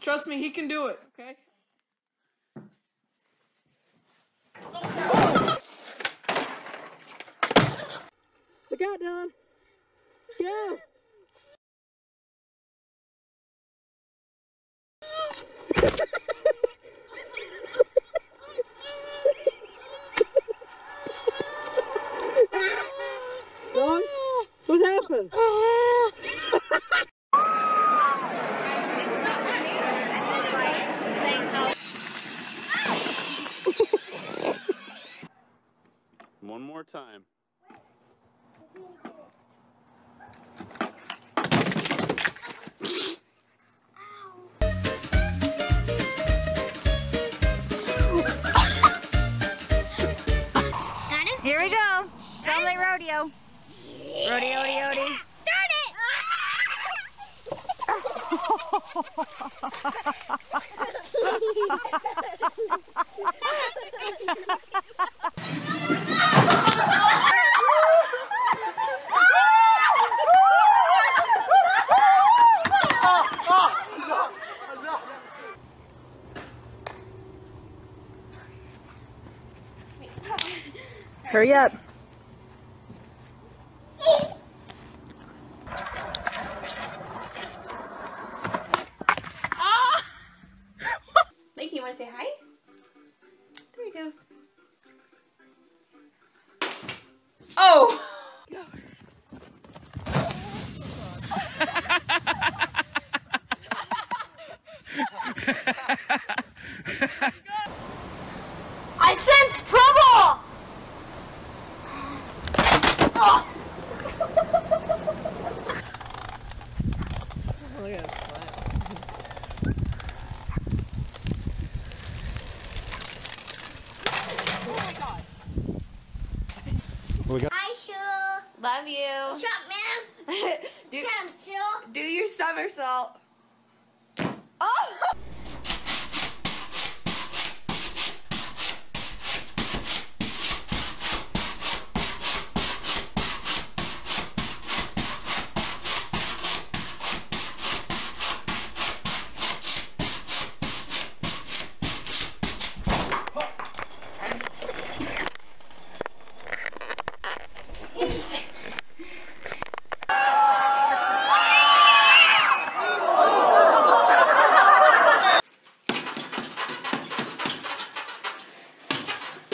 Trust me, he can do it, okay? Look out, Dylan. Go! Dylan, what happened? More time. Here we go. Family rodeo. Rodeo, rodeo, rodeo. Hurry up. Lakey, you want to say hi? There he goes. Oh! Hi, Sue. Love you. What's up, man? do, do your somersault.